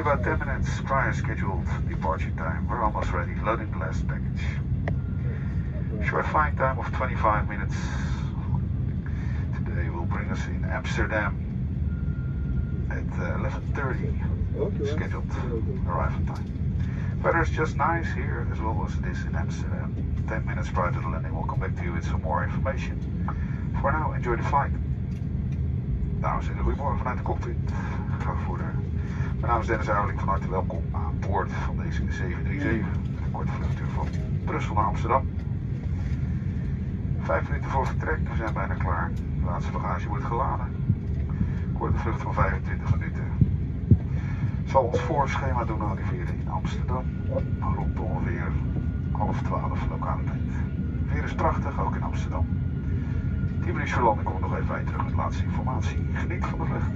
about 10 minutes prior scheduled departure time. We're almost ready. Loading the last package. Short flying time of 25 minutes. Today will bring us in Amsterdam at 11.30 uh, scheduled arrival time. Weather is just nice here as well as it is in Amsterdam. 10 minutes prior to the landing, we'll come back to you with some more information. For now, enjoy the flight. Dames en heren, goedemorgen vanuit de cockpit. Ga voor de Mijn naam is Dennis van harte welkom aan boord van deze 737. Met een korte vluchttuur van Brussel naar Amsterdam. Vijf minuten voor vertrek, we zijn bijna klaar. De laatste bagage wordt geladen. Korte vlucht van 25 minuten. Zal ons voorschema doen arriveren in Amsterdam rond ongeveer half twaalf lokale tijd. Weer is prachtig, ook in Amsterdam. Die minuutjes verlanden, komt nog even bij terug met laatste informatie. Geniet van de vlucht.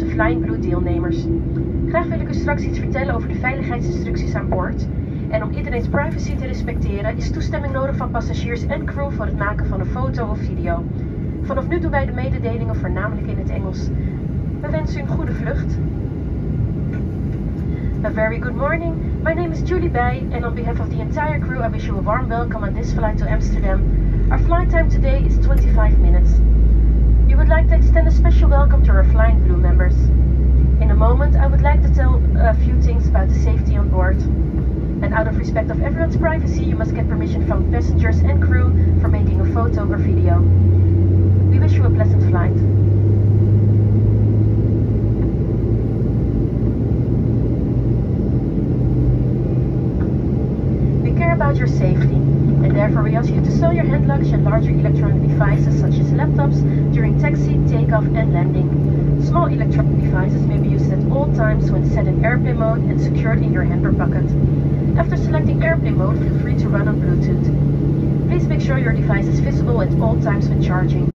onze Flying Blue deelnemers. Graag wil ik u straks iets vertellen over de veiligheidsinstructies aan boord. En om iedereen's privacy te respecteren is toestemming nodig van passagiers en crew voor het maken van een foto of video. Vanaf nu doen wij de mededelingen voornamelijk in het Engels. We wensen u een goede vlucht. A very good morning. My name is Julie Bay and on behalf of the entire crew I wish you a warm welcome on this flight to Amsterdam. Our flight time today is 25 minutes. We would like to extend a special welcome to our Flying Blue members. In a moment, I would like to tell a few things about the safety on board. And out of respect of everyone's privacy, you must get permission from passengers and crew for making a photo or video. We wish you a pleasant flight. We care about your safety therefore we ask you to stow your hand luggage and larger electronic devices such as laptops during taxi, takeoff and landing. Small electronic devices may be used at all times when set in airplane mode and secured in your hand bucket. pocket. After selecting airplane mode, feel free to run on Bluetooth. Please make sure your device is visible at all times when charging.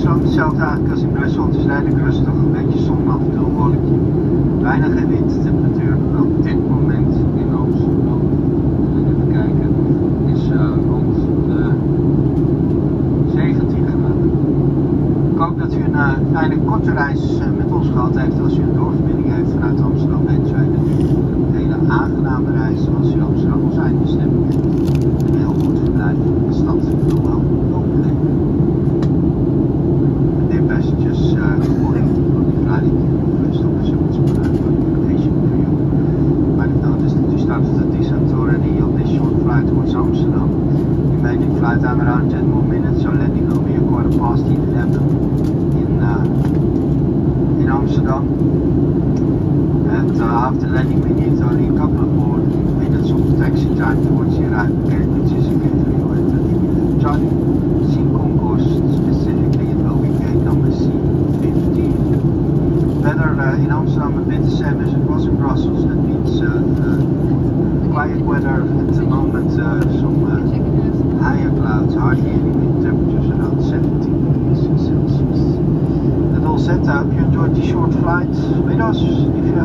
zo hetzelfde eigenlijk als in Brussel. Het is redelijk rustig, een beetje zon af en toe, wolkje. Weinig en wind, temperatuur op dit moment in Amsterdam. Even kijken, is uh, rond de eh, 17 graden. Ik hoop dat u een kleine eh, korte reis met ons gehad heeft als u een doorverbinding heeft vanuit Amsterdam. en u een hele aangename reis als u Amsterdam al zijn bestemming. Dus mountain movement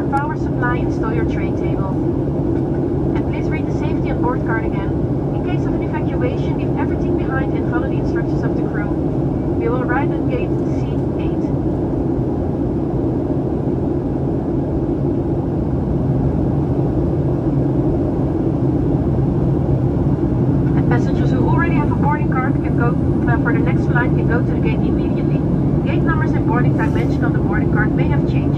for power supply and stow your tray table. And please read the safety on board card again. In case of an evacuation, leave everything behind and follow the instructions of the crew. We will arrive at gate C8. Uh, for the next flight can go to the gate immediately. Gate numbers and boarding time mentioned on the boarding card may have changed.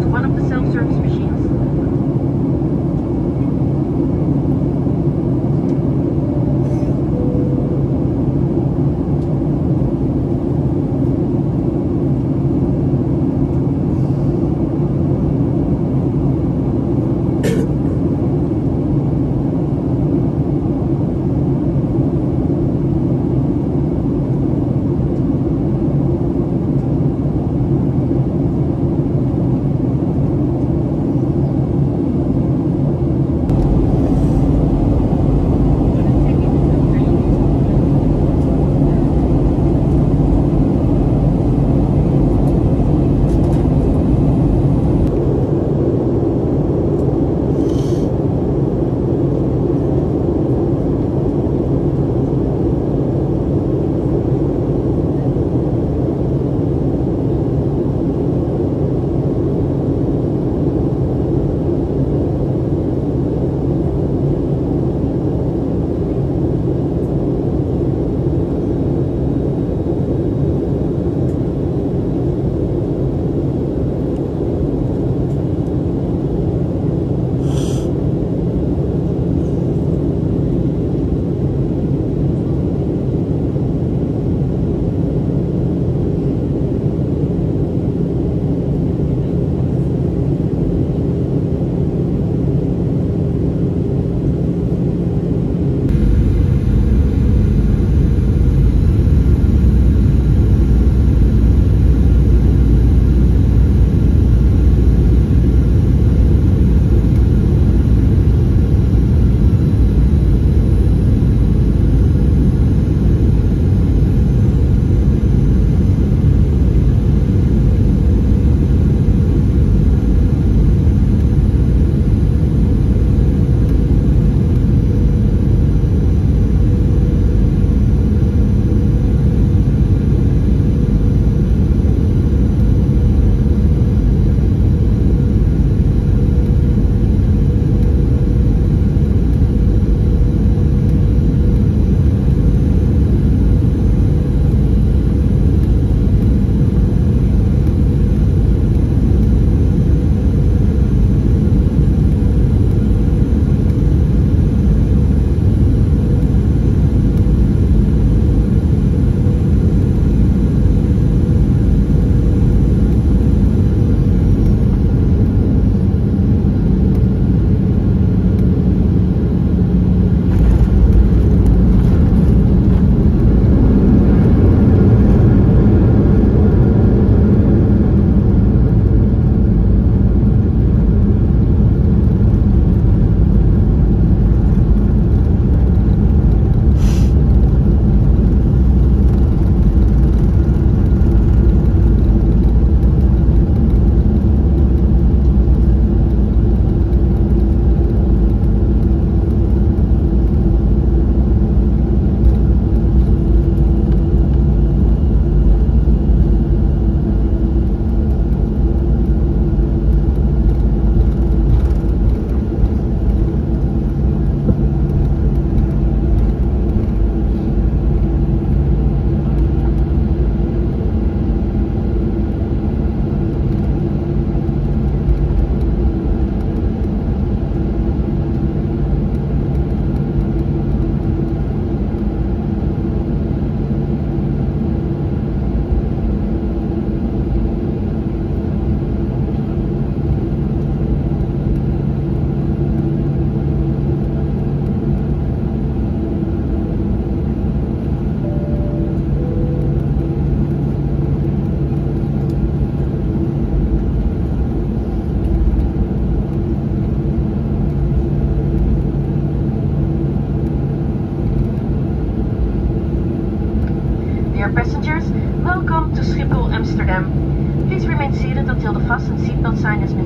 the one of the self-service machines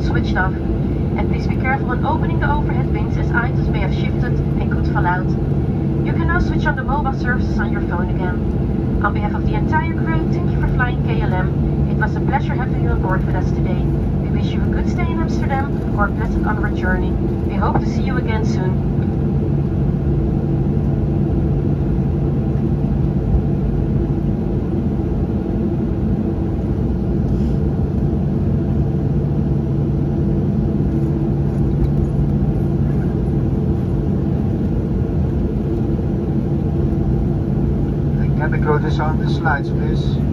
switched off. And please be careful when opening the overhead bins as items may have shifted and could fall out. You can now switch on the mobile services on your phone again. On behalf of the entire crew, thank you for flying KLM. It was a pleasure having you on board with us today. We wish you a good stay in Amsterdam or a pleasant onward journey. We hope to see you again soon. Turn the slides, please.